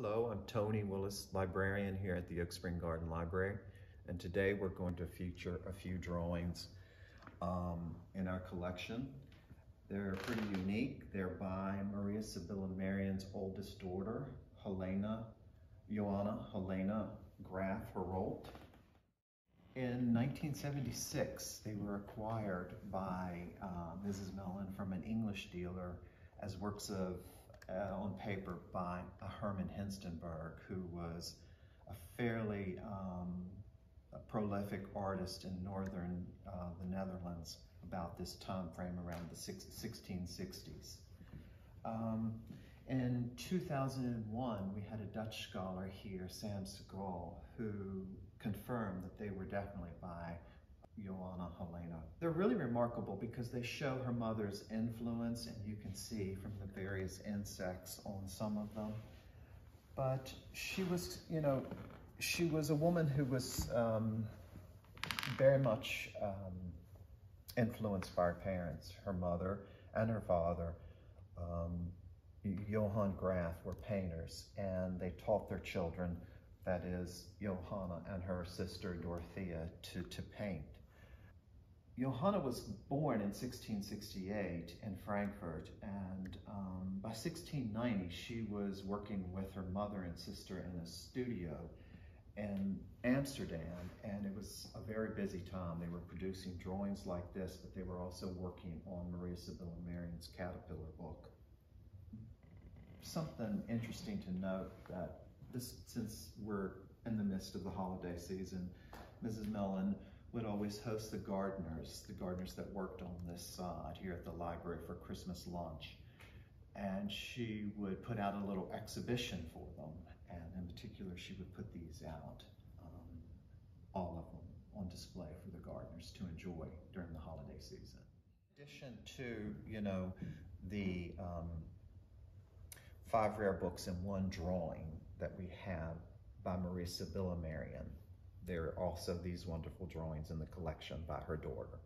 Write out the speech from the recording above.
Hello, I'm Tony Willis, librarian here at the Oak Spring Garden Library, and today we're going to feature a few drawings um, in our collection. They're pretty unique. They're by Maria Sibylla Merian's oldest daughter, Helena, Johanna Helena Graf Herolt. In 1976, they were acquired by uh, Mrs. Mellon from an English dealer as works of uh, on paper by Herman Henstenburgh, who was a fairly um, a prolific artist in northern uh, the Netherlands about this time frame around the 1660s. Um, in 2001, we had a Dutch scholar here, Sam Segal, who confirmed that they were definitely by Johanna Helena. They're really remarkable because they show her mother's influence, and you can see from the various insects on some of them. But she was, you know, she was a woman who was um, very much um, influenced by her parents, her mother and her father. Um, Johann Graf were painters, and they taught their children, that is, Johanna and her sister Dorothea, to, to paint. Johanna was born in 1668 in Frankfurt, and um, by 1690 she was working with her mother and sister in a studio in Amsterdam, and it was a very busy time. They were producing drawings like this, but they were also working on Maria Sibylla Merian's Caterpillar book. Something interesting to note that this, since we're in the midst of the holiday season, Mrs. Mellon would always host the gardeners, the gardeners that worked on this side here at the library for Christmas lunch. And she would put out a little exhibition for them. And in particular, she would put these out, um, all of them, on display for the gardeners to enjoy during the holiday season. In addition to, you know, the um, five rare books and one drawing that we have by Maria Sibylla Merian, there are also these wonderful drawings in the collection by her daughter.